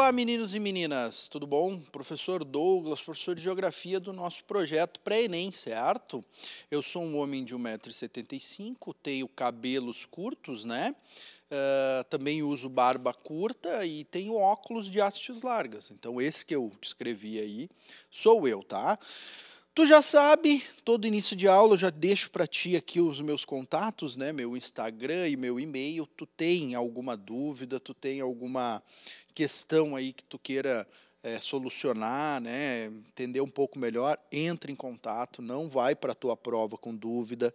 Olá, meninos e meninas, tudo bom? Professor Douglas, professor de Geografia do nosso projeto pré-ENEM, certo? Eu sou um homem de 1,75m, tenho cabelos curtos, né? Uh, também uso barba curta e tenho óculos de hastes largas. Então, esse que eu descrevi aí sou eu, tá? Tu já sabe, todo início de aula eu já deixo para ti aqui os meus contatos, né, meu Instagram e meu e-mail. Tu tem alguma dúvida, tu tem alguma questão aí que tu queira é, solucionar, né, entender um pouco melhor, entre em contato, não vai para a tua prova com dúvida,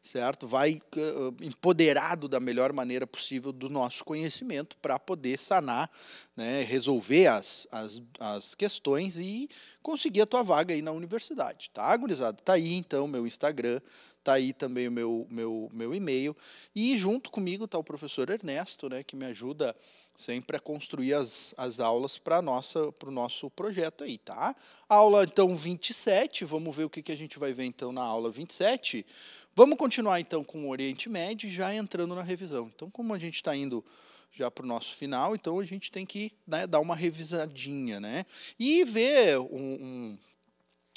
certo? Vai uh, empoderado da melhor maneira possível do nosso conhecimento para poder sanar, né, resolver as, as, as questões e conseguir a tua vaga aí na universidade, tá, gurizada? Tá aí então meu Instagram, tá aí também o meu, meu, meu e-mail. E junto comigo está o professor Ernesto, né, que me ajuda sempre a construir as, as aulas para o nosso projeto aí, tá? Aula, então, 27, vamos ver o que, que a gente vai ver, então, na aula 27. Vamos continuar, então, com o Oriente Médio, já entrando na revisão. Então, como a gente está indo já para o nosso final, então a gente tem que né, dar uma revisadinha, né? E ver um, um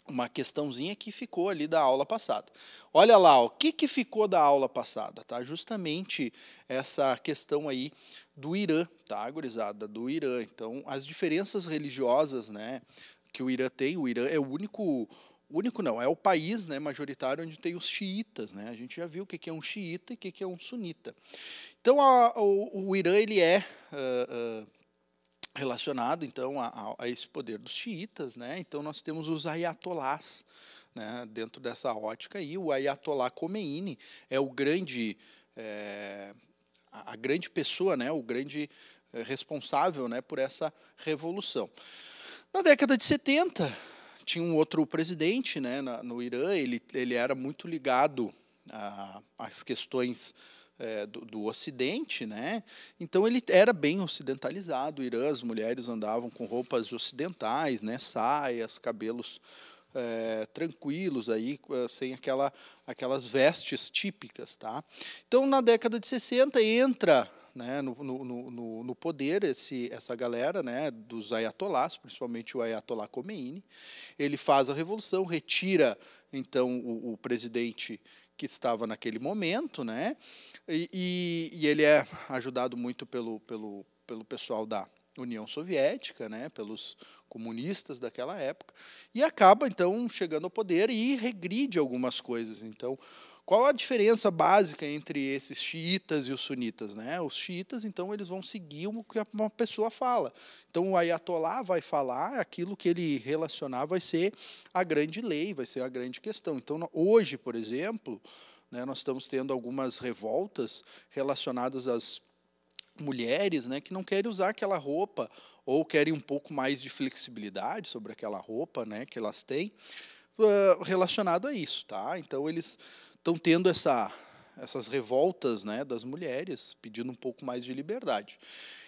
uma questãozinha que ficou ali da aula passada. Olha lá, o que, que ficou da aula passada, tá? Justamente essa questão aí do Irã, tá, gurizada? Do Irã. Então, as diferenças religiosas, né, que o Irã tem, o Irã é o único único não, é o país né, majoritário onde tem os xiitas. Né? A gente já viu o que é um xiita e o que é um sunita. Então, a, o, o, Irã ele é uh, uh, relacionado então a, a, esse poder dos xiitas, né? Então nós temos os ayatolás, né? Dentro dessa ótica aí, o ayatollah Khomeini é o grande é, a grande pessoa, né? O grande é, responsável, né? Por essa revolução. Na década de 70 tinha um outro presidente, né? No Irã, ele ele era muito ligado às questões é, do, do, Ocidente, né? Então ele era bem ocidentalizado. O Irã, as mulheres andavam com roupas ocidentais, né? Saias, cabelos é, tranquilos aí, é, sem aquela, aquelas vestes típicas, tá? Então na década de 60 entra né, no, no, no, no, poder esse, essa galera né, dos ayatolás, principalmente o ayatollah Khomeini. Ele faz a revolução, retira então o, o presidente que estava naquele momento, né? E, e, e, ele é ajudado muito pelo, pelo, pelo pessoal da União Soviética, né? Pelos comunistas daquela época, e acaba então chegando ao poder e regride algumas coisas. Então, qual a diferença básica entre esses xiitas e os sunitas? Né? Os xiitas, então, eles vão seguir o que uma pessoa fala. Então, o ayatollah vai falar, aquilo que ele relacionar vai ser a grande lei, vai ser a grande questão. Então, hoje, por exemplo, né, nós estamos tendo algumas revoltas relacionadas às mulheres né, que não querem usar aquela roupa ou querem um pouco mais de flexibilidade sobre aquela roupa né, que elas têm uh, relacionado a isso. Tá? Então, eles estão tendo essa, essas revoltas né, das mulheres, pedindo um pouco mais de liberdade.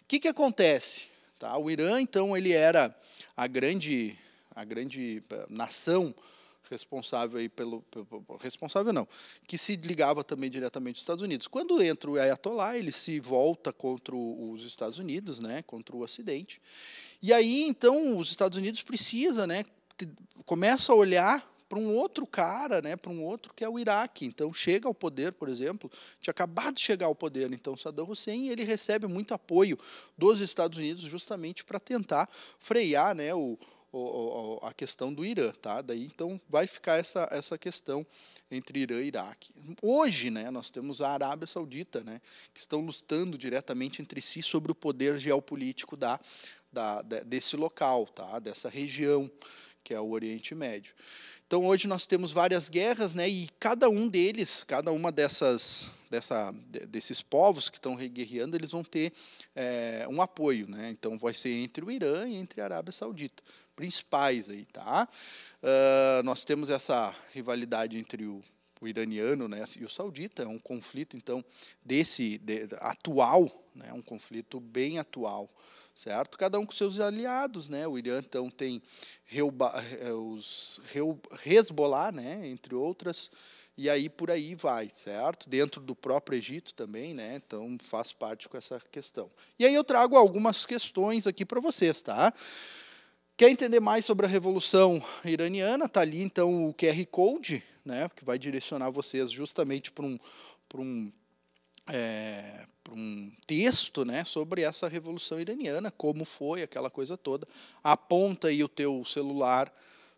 O que, que acontece? Tá? O Irã, então, ele era a grande, a grande eh, nação responsável aí pelo, pelo, responsável não, que se ligava também diretamente aos Estados Unidos. Quando entra o Ayatollah, ele se volta contra os Estados Unidos, né, contra o Ocidente. E aí então os Estados Unidos precisa, né, começa a olhar para um outro cara, né, para um outro que é o Iraque. Então chega ao poder, por exemplo, tinha acabado de chegar ao poder, então Saddam Hussein, ele recebe muito apoio dos Estados Unidos justamente para tentar frear, né, o, o, a questão do Irã, tá? Daí então vai ficar essa essa questão entre Irã e Iraque. Hoje, né, nós temos a Arábia Saudita, né, que estão lutando diretamente entre si sobre o poder geopolítico da, da desse local, tá? Dessa região que é o Oriente Médio. Então hoje nós temos várias guerras, né, e cada um deles, cada uma dessas, dessa, desses povos que estão guerreando, eles vão ter é, um apoio, né. Então vai ser entre o Irã e entre a Arábia Saudita, principais aí, tá? Uh, nós temos essa rivalidade entre o, o iraniano, né, e o saudita, é um conflito então desse de, atual, né, um conflito bem atual certo? Cada um com seus aliados, né? O Irã então tem eh, os Hezbollah, né? Entre outras, e aí por aí vai, certo? Dentro do próprio Egito também, né? Então faz parte com essa questão. E aí eu trago algumas questões aqui para vocês, tá? Quer entender mais sobre a Revolução Iraniana? Está ali então o QR Code, né? Que vai direcionar vocês justamente para um, um é, um texto né, sobre essa revolução iraniana, como foi aquela coisa toda. Aponta aí o teu celular,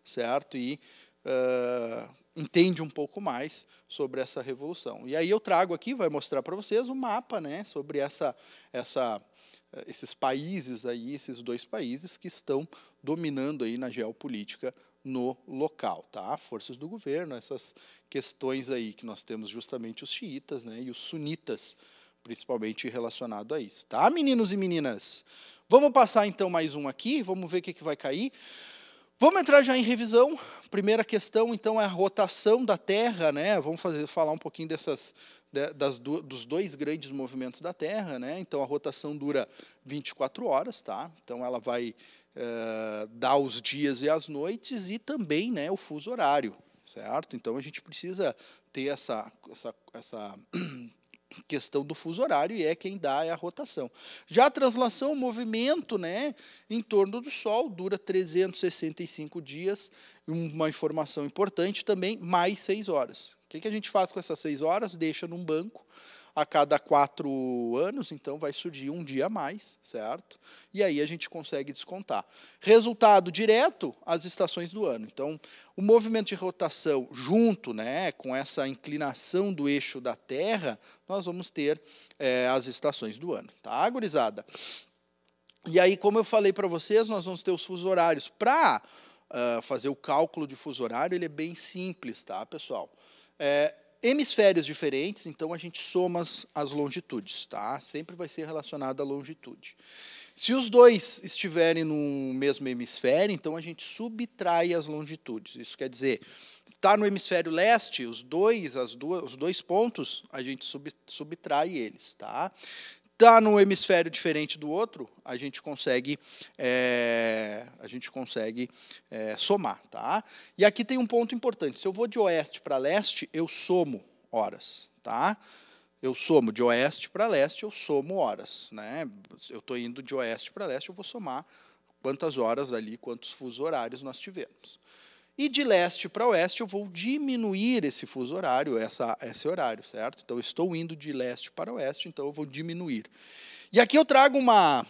certo? E uh, entende um pouco mais sobre essa revolução. E aí eu trago aqui, vai mostrar para vocês o um mapa né, sobre essa, essa, esses países aí, esses dois países que estão dominando aí na geopolítica no local, tá? Forças do governo, essas questões aí que nós temos justamente os xiitas, né, e os sunitas, principalmente relacionado a isso, tá, meninos e meninas? Vamos passar então mais um aqui, vamos ver o que, que vai cair. Vamos entrar já em revisão. Primeira questão, então, é a rotação da Terra, né? Vamos fazer, falar um pouquinho dessas, das, dos dois grandes movimentos da Terra, né? Então, a rotação dura 24 horas, tá? Então, ela vai é, dar os dias e as noites e também, né, o fuso horário, certo? Então, a gente precisa ter essa, essa, essa questão do fuso horário e é quem dá a rotação. Já a translação, o movimento né, em torno do Sol, dura 365 dias, uma informação importante também, mais seis horas. O que, que a gente faz com essas seis horas? Deixa num banco, a cada quatro anos, então vai surgir um dia a mais, certo? E aí a gente consegue descontar. Resultado direto, as estações do ano. Então, o movimento de rotação junto né, com essa inclinação do eixo da Terra, nós vamos ter é, as estações do ano. Tá, gurizada? E aí, como eu falei para vocês, nós vamos ter os fusos horários. Para uh, fazer o cálculo de fuso horário, ele é bem simples, tá, pessoal? É, hemisférios diferentes, então a gente soma as, as longitudes, tá? Sempre vai ser relacionado à longitude. Se os dois estiverem no mesmo hemisfério, então a gente subtrai as longitudes. Isso quer dizer, está no hemisfério leste, os dois, as duas, os dois pontos, a gente sub, subtrai eles, tá? Está no hemisfério diferente do outro, a gente consegue, é, a gente consegue é, somar. Tá? E aqui tem um ponto importante. Se eu vou de oeste para leste, eu somo horas. Tá? Eu somo de oeste para leste, eu somo horas. Né? Eu estou indo de oeste para leste, eu vou somar quantas horas ali, quantos fusos horários nós tivemos. E de leste para oeste eu vou diminuir esse fuso horário, essa, esse horário, certo? Então estou indo de leste para oeste, então eu vou diminuir. E aqui eu trago uma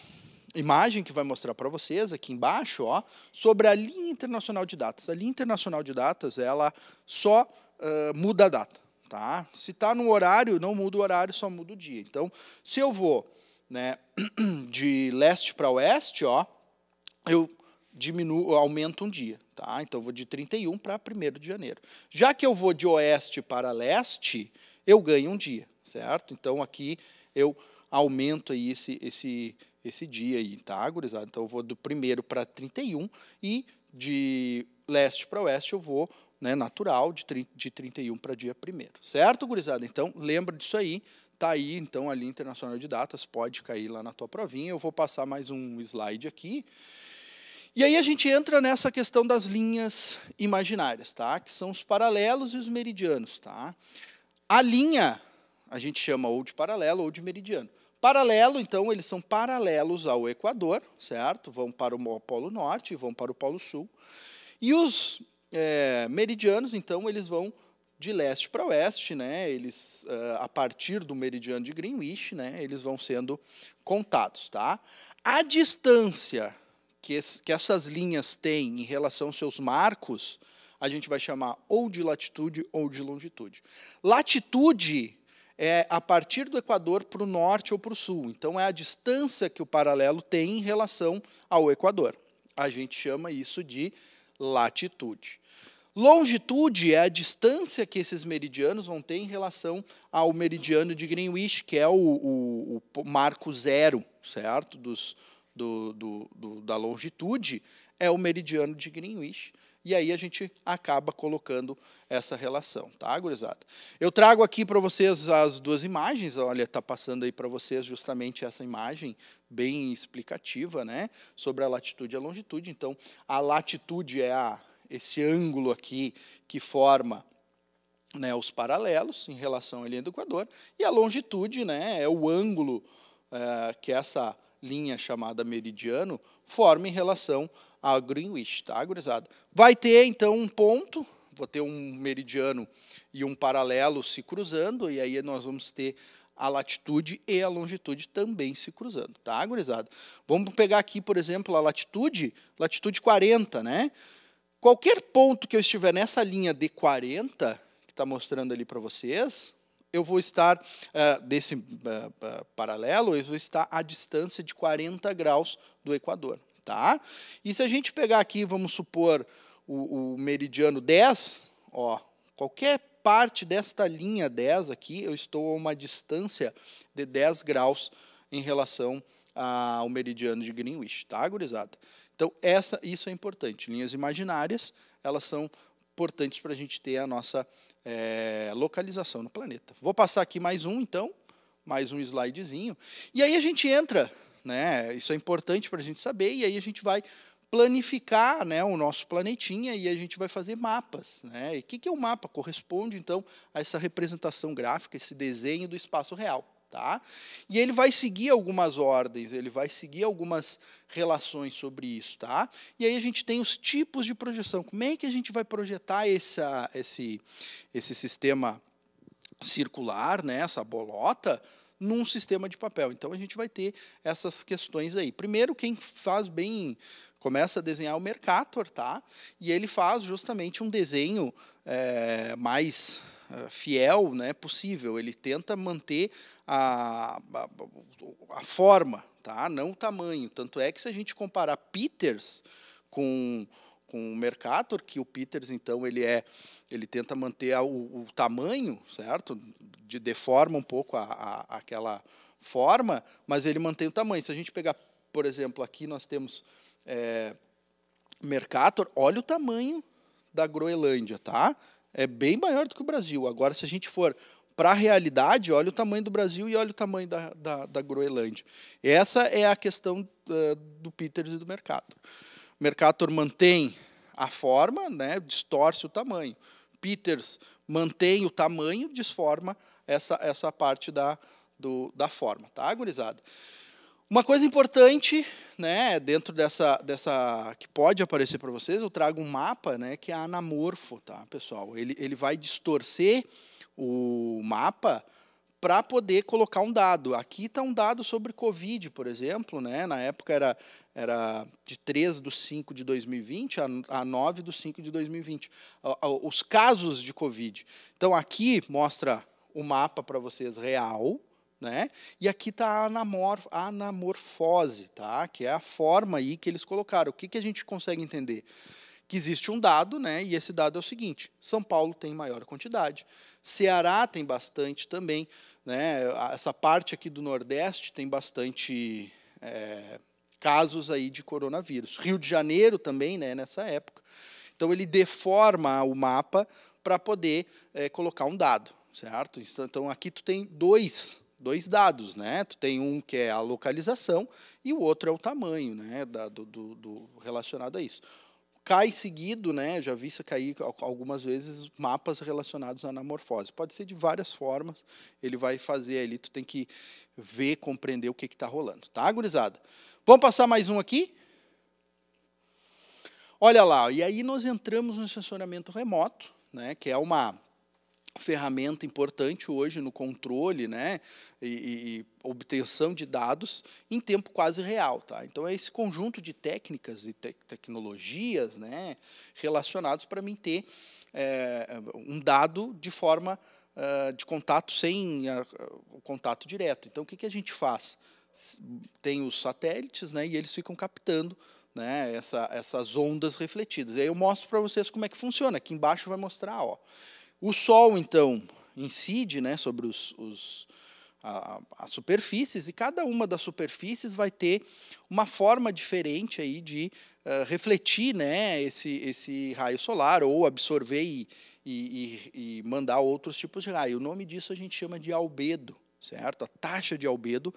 imagem que vai mostrar para vocês aqui embaixo, ó, sobre a linha internacional de datas. A linha internacional de datas, ela só uh, muda a data, tá? Se está no horário, não muda o horário, só muda o dia. Então, se eu vou, né, de leste para oeste, ó, eu diminuo, aumento um dia. Tá? Então, eu vou de 31 para 1 de janeiro. Já que eu vou de oeste para leste, eu ganho um dia, certo? Então, aqui eu aumento aí esse, esse, esse dia aí, tá, gurizada? Então, eu vou do 1 para 31 e de leste para oeste eu vou, né, natural, de, de 31 para dia 1 certo, gurizada? Então, lembra disso aí, tá aí, então, a linha internacional de datas, pode cair lá na tua provinha. Eu vou passar mais um slide aqui. E aí a gente entra nessa questão das linhas imaginárias, tá? que são os paralelos e os meridianos. Tá? A linha a gente chama ou de paralelo ou de meridiano. Paralelo, então, eles são paralelos ao Equador, certo? Vão para o Polo Norte e vão para o Polo Sul. E os é, meridianos, então, eles vão de leste para oeste, né? Eles, uh, a partir do meridiano de Greenwich, né? Eles vão sendo contados, tá? A distância que, esse, que essas linhas têm em relação aos seus marcos, a gente vai chamar ou de latitude ou de longitude. Latitude é a partir do Equador para o norte ou para o sul. Então, é a distância que o paralelo tem em relação ao Equador. A gente chama isso de latitude. Longitude é a distância que esses meridianos vão ter em relação ao meridiano de Greenwich, que é o, o, o marco zero, certo? Dos, do, do, do, da longitude é o meridiano de Greenwich. E aí a gente acaba colocando essa relação, tá, gurizada? Eu trago aqui para vocês as duas imagens, olha, está passando aí para vocês justamente essa imagem bem explicativa, né, sobre a latitude e a longitude. Então, a latitude é a, esse ângulo aqui que forma né, os paralelos em relação à linha do Equador, e a longitude né, é o ângulo é, que essa linha chamada meridiano forma em relação a Greenwich, tá, gurizada? Vai ter, então, um ponto, vou ter um meridiano e um paralelo se cruzando, e aí nós vamos ter a latitude e a longitude também se cruzando, tá, gurizada? Vamos pegar aqui, por exemplo, a latitude, latitude 40, né? Qualquer ponto que eu estiver nessa linha de 40, que está mostrando ali para vocês, eu vou estar, uh, desse uh, uh, paralelo, eu vou estar à distância de 40 graus do Equador. Tá? E se a gente pegar aqui, vamos supor, o, o meridiano 10, ó, qualquer parte desta linha 10 aqui, eu estou a uma distância de 10 graus em relação ao meridiano de Greenwich, tá, gurizada? Então, essa, isso é importante. Linhas imaginárias, elas são importantes para a gente ter a nossa é, localização no planeta. Vou passar aqui mais um, então, mais um slidezinho. E aí a gente entra né? Isso é importante para a gente saber, e aí a gente vai planificar né, o nosso planetinha e a gente vai fazer mapas. Né? E o que, que é o um mapa? Corresponde, então, a essa representação gráfica, esse desenho do espaço real. Tá? E ele vai seguir algumas ordens, ele vai seguir algumas relações sobre isso. Tá? E aí a gente tem os tipos de projeção. Como é que a gente vai projetar essa, esse, esse sistema circular, né, essa bolota, num sistema de papel. Então a gente vai ter essas questões aí. Primeiro, quem faz bem começa a desenhar o Mercator, tá? E ele faz justamente um desenho é, mais fiel, né, possível. Ele tenta manter a, a, a, forma, tá? Não o tamanho. Tanto é que se a gente comparar Peters com com o Mercator, que o Peters então ele é ele tenta manter o, o tamanho, certo? De deforma um pouco a, a, aquela forma, mas ele mantém o tamanho. Se a gente pegar, por exemplo, aqui nós temos é, Mercator, olha o tamanho da Groenlândia, tá? É bem maior do que o Brasil. Agora, se a gente for para a realidade, olha o tamanho do Brasil e olha o tamanho da, da, da Groenlândia. Essa é a questão uh, do Peters e do Mercator. Mercator mantém a forma, né, distorce o tamanho. Peters mantém o tamanho, desforma essa, essa parte da, do, da forma, tá, gurizada? Uma coisa importante, né, dentro dessa, dessa que pode aparecer para vocês, eu trago um mapa, né, que é anamorfo, tá, pessoal? Ele, ele vai distorcer o mapa para poder colocar um dado. Aqui está um dado sobre Covid, por exemplo, né? na época era, era de 3 de 5 de 2020 a, a 9 de 5 de 2020, os casos de Covid. Então, aqui mostra o mapa para vocês real, né? E aqui está a anamor, anamorfose, tá? que é a forma aí que eles colocaram. O que, que a gente consegue entender? que existe um dado, né, e esse dado é o seguinte: São Paulo tem maior quantidade, Ceará tem bastante também, né, essa parte aqui do Nordeste tem bastante é, casos aí de coronavírus. Rio de Janeiro também, né, nessa época. Então ele deforma o mapa para poder é, colocar um dado, certo? Então aqui tu tem dois dois dados, né? Tu tem um que é a localização e o outro é o tamanho, né, da, do, do, do relacionado a isso cai seguido, né? Já vi isso cair algumas vezes mapas relacionados à anamorfose. Pode ser de várias formas. Ele vai fazer ali, tu tem que ver, compreender o que está rolando, tá, gurizada? Vamos passar mais um aqui? Olha lá, e aí nós entramos no sensoramento remoto, né? Que é uma ferramenta importante hoje no controle né, e, e, obtenção de dados em tempo quase real. Tá? Então, é esse conjunto de técnicas e te tecnologias né, relacionados para mim ter é, um dado de forma uh, de contato sem uh, o contato direto. Então, o que, que a gente faz? Tem os satélites né, e eles ficam captando né, essa, essas ondas refletidas. E aí eu mostro para vocês como é que funciona. Aqui embaixo vai mostrar. Ó, o Sol, então, incide né, sobre os, os as superfícies e cada uma das superfícies vai ter uma forma diferente aí de uh, refletir né, esse, esse raio solar ou absorver e, e, e, mandar outros tipos de raio. O nome disso a gente chama de albedo, certo? A taxa de albedo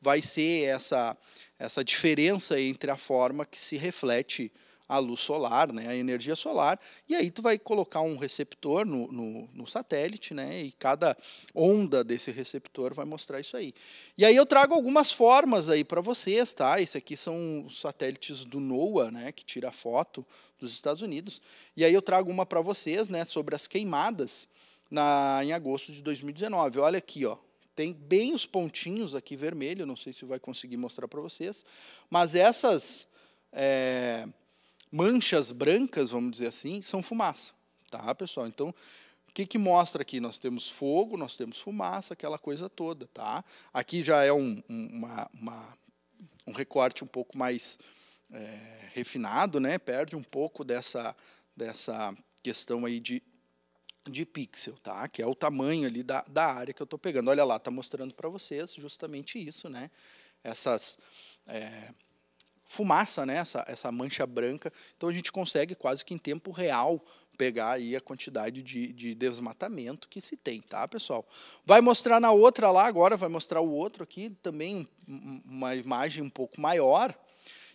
vai ser essa, essa diferença entre a forma que se reflete a luz solar, né, a energia solar, e aí tu vai colocar um receptor no, no, no, satélite, né, e cada onda desse receptor vai mostrar isso aí. E aí eu trago algumas formas aí para vocês, tá? Esse aqui são os satélites do NOAA, né, que tira foto dos Estados Unidos, e aí eu trago uma para vocês, né, sobre as queimadas na, em agosto de 2019. Olha aqui, ó, tem bem os pontinhos aqui vermelho, não sei se vai conseguir mostrar para vocês, mas essas é, manchas brancas, vamos dizer assim, são fumaça, tá, pessoal? Então, o que, que mostra aqui? Nós temos fogo, nós temos fumaça, aquela coisa toda, tá? Aqui já é um, uma, uma, um recorte um pouco mais é, refinado, né? Perde um pouco dessa, dessa questão aí de, de pixel, tá? Que é o tamanho ali da, da área que eu estou pegando. Olha lá, está mostrando para vocês justamente isso, né? Essas... É, fumaça, né? essa, essa mancha branca. Então a gente consegue quase que em tempo real pegar aí a quantidade de, de desmatamento que se tem, tá, pessoal? Vai mostrar na outra lá agora, vai mostrar o outro aqui também uma imagem um pouco maior.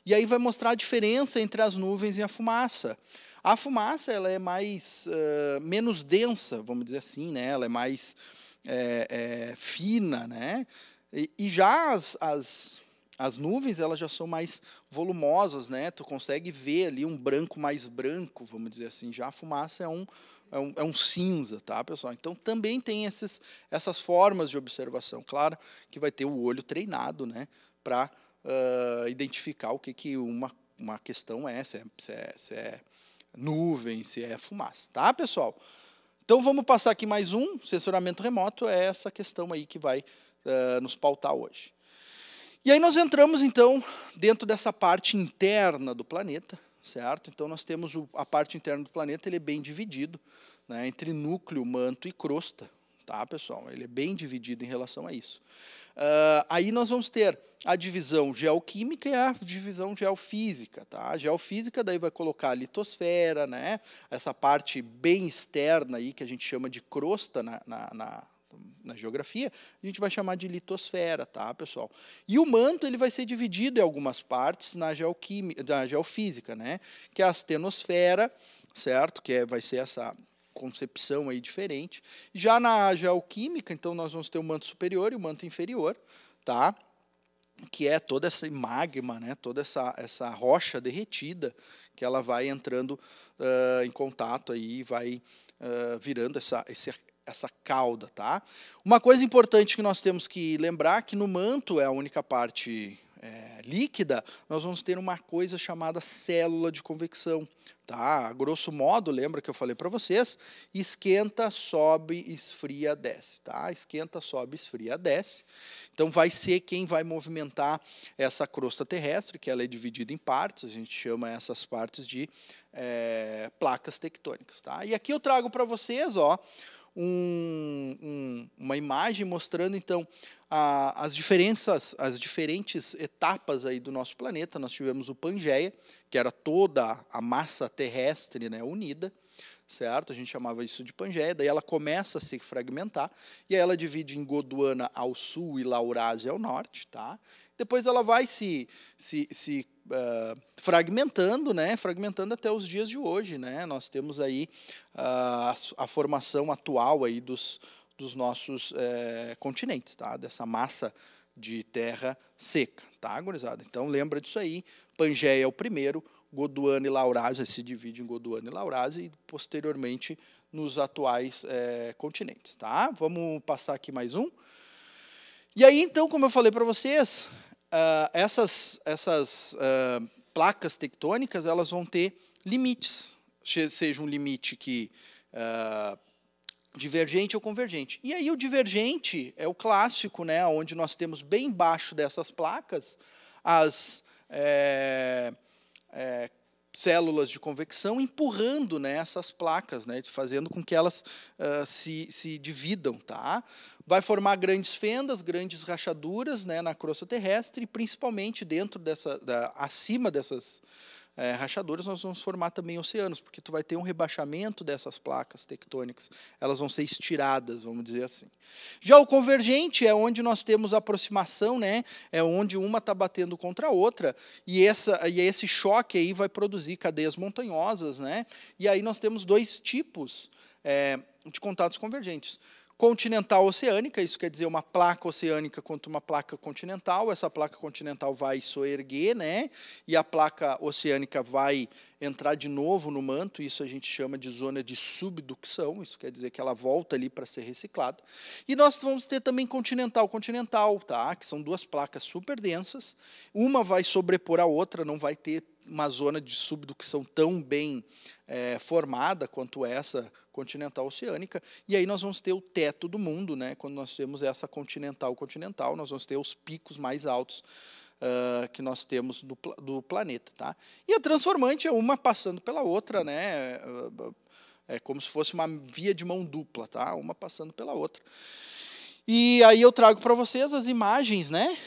E aí vai mostrar a diferença entre as nuvens e a fumaça. A fumaça ela é mais uh, menos densa, vamos dizer assim, né? Ela é mais é, é, fina, né? E, e já as, as as nuvens elas já são mais volumosas, né? Tu consegue ver ali um branco mais branco, vamos dizer assim. Já a fumaça é um, é um, é um cinza, tá, pessoal? Então também tem esses, essas formas de observação. Claro que vai ter o olho treinado, né? Para uh, identificar o que, que uma, uma questão é se, é, se é, se é nuvem, se é fumaça, tá, pessoal? Então vamos passar aqui mais um. Sensoramento remoto é essa questão aí que vai uh, nos pautar hoje. E aí nós entramos, então, dentro dessa parte interna do planeta, certo? Então nós temos a parte interna do planeta, ele é bem dividido né, entre núcleo, manto e crosta, tá, pessoal? Ele é bem dividido em relação a isso. Uh, aí nós vamos ter a divisão geoquímica e a divisão geofísica, tá? A geofísica daí vai colocar a litosfera, né? Essa parte bem externa aí que a gente chama de crosta na, na, na na geografia, a gente vai chamar de litosfera, tá, pessoal? E o manto ele vai ser dividido em algumas partes na, na geofísica, né? Que é a astenosfera, certo? Que é, vai ser essa concepção aí diferente. Já na geoquímica, então nós vamos ter o manto superior e o manto inferior, tá? Que é toda essa magma, né? Toda essa essa rocha derretida que ela vai entrando uh, em contato aí, vai uh, virando essa esse essa cauda, tá? Uma coisa importante que nós temos que lembrar que no manto é a única parte é, líquida, nós vamos ter uma coisa chamada célula de convecção, tá? A grosso modo, lembra que eu falei para vocês? Esquenta, sobe, esfria, desce, tá? Esquenta, sobe, esfria, desce. Então vai ser quem vai movimentar essa crosta terrestre, que ela é dividida em partes, a gente chama essas partes de é, placas tectônicas, tá? E aqui eu trago para vocês, ó, um, um, uma imagem mostrando então a, as diferenças, as diferentes etapas aí do nosso planeta. Nós tivemos o Pangeia, que era toda a massa terrestre né, unida, certo? A gente chamava isso de Pangeia. Daí ela começa a se fragmentar e aí ela divide em Gondwana ao sul e Laurásia ao norte, tá? Depois ela vai se, se, se uh, fragmentando, né? Fragmentando até os dias de hoje, né? Nós temos aí uh, a, a, formação atual aí dos, dos nossos uh, continentes, tá? Dessa massa de terra seca, tá, gurizada? Então lembra disso aí. Pangeia é o primeiro, Gondwana e Laurásia se divide em Gondwana e Laurásia e posteriormente nos atuais é, continentes, tá? Vamos passar aqui mais um. E aí, então, como eu falei para vocês, uh, essas, essas uh, placas tectônicas elas vão ter limites, seja um limite que uh, divergente ou convergente. E aí o divergente é o clássico, né, onde nós temos bem embaixo dessas placas as é, é, células de convecção empurrando né, essas placas, né, fazendo com que elas uh, se, se dividam. Tá? Vai formar grandes fendas, grandes rachaduras né, na crosta terrestre, principalmente dentro dessa, da, acima dessas, é, rachaduras, nós vamos formar também oceanos, porque tu vai ter um rebaixamento dessas placas tectônicas, elas vão ser estiradas, vamos dizer assim. Já o convergente é onde nós temos aproximação, né? É onde uma está batendo contra a outra e essa e esse choque aí vai produzir cadeias montanhosas, né? E aí nós temos dois tipos é, de contatos convergentes continental oceânica, isso quer dizer uma placa oceânica contra uma placa continental, essa placa continental vai soerguer, né? E a placa oceânica vai entrar de novo no manto, isso a gente chama de zona de subducção, isso quer dizer que ela volta ali para ser reciclada. E nós vamos ter também continental continental, tá? Que são duas placas super densas, uma vai sobrepor a outra, não vai ter uma zona de subducção tão bem é, formada quanto essa continental oceânica, e aí nós vamos ter o teto do mundo, né? quando nós temos essa continental continental, nós vamos ter os picos mais altos uh, que nós temos do, do planeta. Tá? E a transformante é uma passando pela outra, né? é como se fosse uma via de mão dupla, tá? uma passando pela outra. E aí eu trago para vocês as imagens né?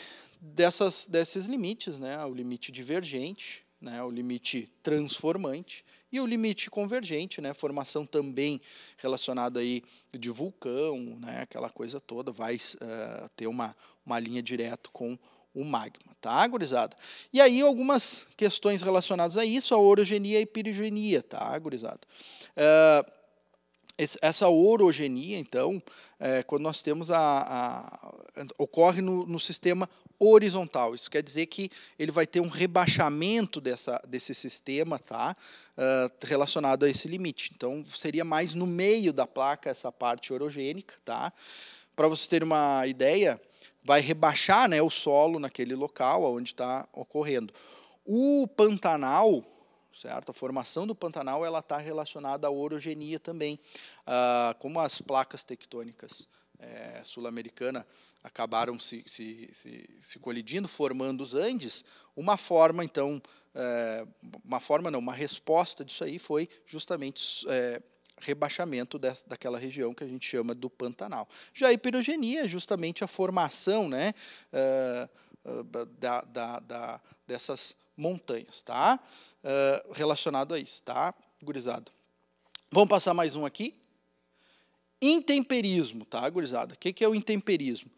Dessas, desses limites, né? o limite divergente, né, o limite transformante e o limite convergente, né, formação também relacionada aí de vulcão, né, aquela coisa toda, vai uh, ter uma, uma linha direto com o magma, tá, gurizada? E aí algumas questões relacionadas a isso, a orogenia e pirigenia, tá, gurizada? Uh, essa orogenia, então, é, quando nós temos a, a ocorre no, no, sistema horizontal. Isso quer dizer que ele vai ter um rebaixamento dessa, desse sistema tá, uh, relacionado a esse limite. Então, seria mais no meio da placa essa parte orogênica. Tá? Para vocês terem uma ideia, vai rebaixar né, o solo naquele local onde está ocorrendo. O Pantanal, certo? A formação do Pantanal ela está relacionada à orogenia também, uh, como as placas tectônicas é, sul-americana acabaram se, se, se, se, colidindo, formando os Andes, uma forma, então, é, uma forma não, uma resposta disso aí foi justamente é, rebaixamento dessa, daquela região que a gente chama do Pantanal. Já a hiperogenia é justamente a formação né, é, é da, da, da, dessas montanhas, tá? É, relacionado a isso, tá, gurizada? Vamos passar mais um aqui. Intemperismo, tá, gurizada? O que é o intemperismo?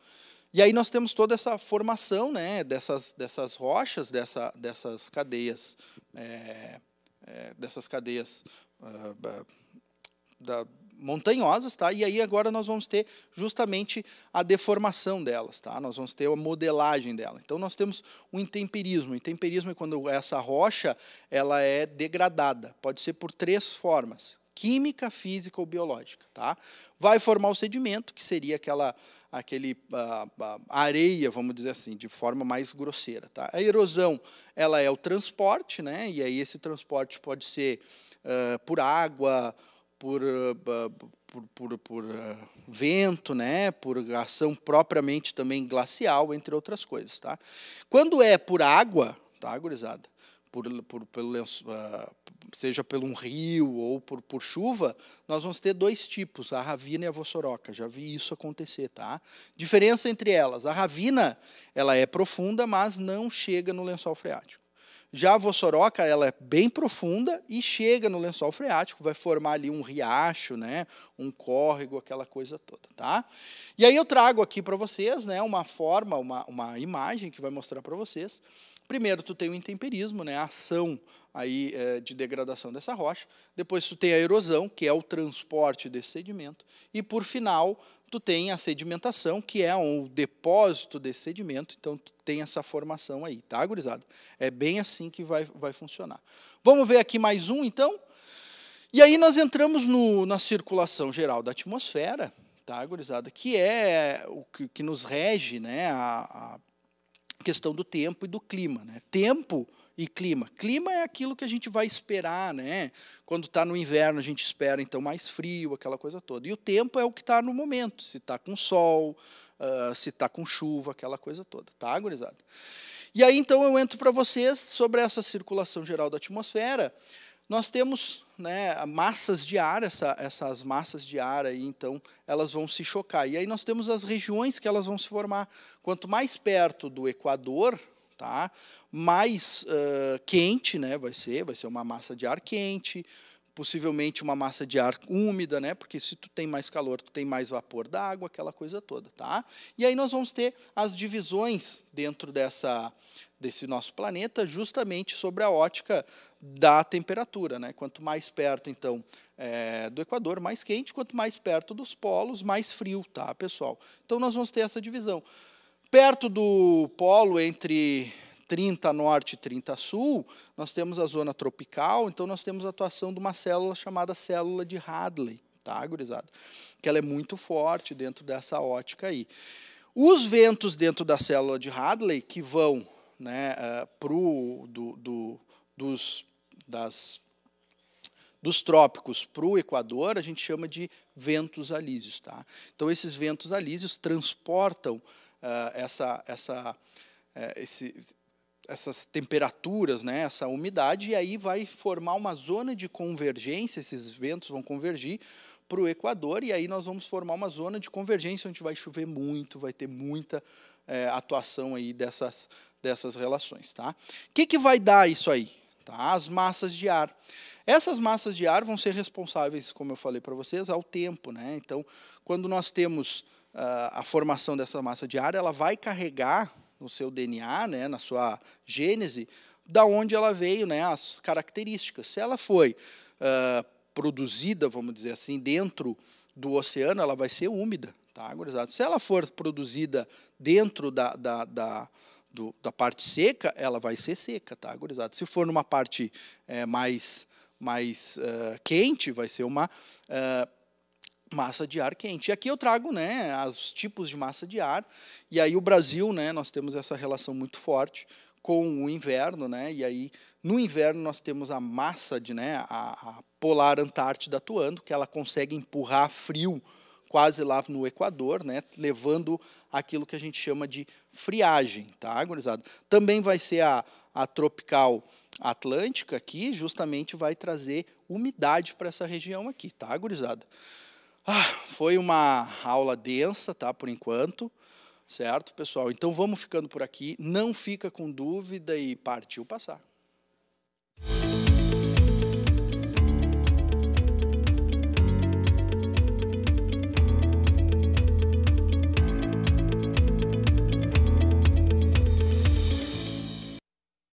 E aí nós temos toda essa formação né, dessas, dessas rochas, dessa, dessas cadeias, é, é, dessas cadeias uh, da, montanhosas, tá? E aí agora nós vamos ter justamente a deformação delas, tá? Nós vamos ter a modelagem dela. Então nós temos o intemperismo. O intemperismo é quando essa rocha ela é degradada. Pode ser por três formas: química, física ou biológica, tá? Vai formar o sedimento, que seria aquela aquele uh, uh, areia, vamos dizer assim, de forma mais grosseira, tá? A erosão, ela é o transporte, né? E aí esse transporte pode ser uh, por água, por, por, por, por vento, né? Por ação propriamente também glacial, entre outras coisas, tá? Quando é por água, tá, gurizada? por, por, pelo lenço, uh, seja por um rio ou por, por chuva, nós vamos ter dois tipos, a ravina e a vossoroca. Já vi isso acontecer, tá? Diferença entre elas, a ravina, ela é profunda, mas não chega no lençol freático. Já a vossoroca, ela é bem profunda e chega no lençol freático, vai formar ali um riacho, né, um córrego, aquela coisa toda, tá? E aí eu trago aqui para vocês, né, uma forma, uma, uma imagem que vai mostrar para vocês Primeiro, tu tem o intemperismo, né, a ação aí, é, de degradação dessa rocha. Depois, tu tem a erosão, que é o transporte desse sedimento. E, por final, tu tem a sedimentação, que é o depósito desse sedimento. Então, tu tem essa formação aí, tá, gurizada? É bem assim que vai, vai funcionar. Vamos ver aqui mais um, então? E aí nós entramos no, na circulação geral da atmosfera, tá, gurizada? Que é o que, que nos rege, né, a, a questão do tempo e do clima. Né? Tempo e clima. Clima é aquilo que a gente vai esperar, né? Quando está no inverno, a gente espera então mais frio, aquela coisa toda. E o tempo é o que está no momento, se está com sol, uh, se está com chuva, aquela coisa toda, tá, gurizada? E aí então eu entro para vocês sobre essa circulação geral da atmosfera. Nós temos né, massas de ar, essa, essas massas de ar aí, então, elas vão se chocar. E aí nós temos as regiões que elas vão se formar. Quanto mais perto do Equador, tá? Mais uh, quente, né? Vai ser, vai ser uma massa de ar quente, possivelmente uma massa de ar úmida, né? Porque se tu tem mais calor, tu tem mais vapor d'água, aquela coisa toda, tá? E aí nós vamos ter as divisões dentro dessa desse nosso planeta, justamente sobre a ótica da temperatura, né? Quanto mais perto, então, é, do Equador, mais quente, quanto mais perto dos polos, mais frio, tá, pessoal? Então nós vamos ter essa divisão. Perto do polo, entre 30 norte e 30 sul, nós temos a zona tropical, então nós temos a atuação de uma célula chamada célula de Hadley, tá, gurizada? Que ela é muito forte dentro dessa ótica aí. Os ventos dentro da célula de Hadley, que vão né, uh, pro, do, do, dos, das, dos trópicos para o Equador, a gente chama de ventos alísios. Tá? Então, esses ventos alísios transportam uh, essa, essa, uh, esse, essas temperaturas, né, essa umidade, e aí vai formar uma zona de convergência, esses ventos vão convergir para o Equador, e aí nós vamos formar uma zona de convergência onde vai chover muito, vai ter muita é, atuação aí dessas, dessas relações. Tá? O que, que vai dar isso aí? Tá? As massas de ar. Essas massas de ar vão ser responsáveis, como eu falei para vocês, ao tempo. Né? Então, quando nós temos uh, a formação dessa massa de ar, ela vai carregar no seu DNA, né, na sua gênese, da onde ela veio, né, as características. Se ela foi uh, produzida, vamos dizer assim, dentro do oceano, ela vai ser úmida, tá? Se ela for produzida dentro da, da, da, do, da parte seca, ela vai ser seca, tá, gurizada? Se for numa parte é, mais, mais uh, quente, vai ser uma... Uh, massa de ar quente. E aqui eu trago né, os tipos de massa de ar, e aí o Brasil, né, nós temos essa relação muito forte com o inverno, né, e aí no inverno nós temos a massa de, né, a, a polar Antártida atuando, que ela consegue empurrar frio quase lá no Equador, né, levando aquilo que a gente chama de friagem, tá, gurizada? Também vai ser a, a tropical atlântica aqui, justamente vai trazer umidade para essa região aqui, tá, gurizada? Ah, foi uma aula densa, tá, por enquanto, certo, pessoal? Então vamos ficando por aqui. Não fica com dúvida e partiu passar.